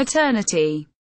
eternity.